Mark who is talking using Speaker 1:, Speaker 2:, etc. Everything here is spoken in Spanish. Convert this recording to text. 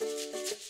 Speaker 1: Thank you.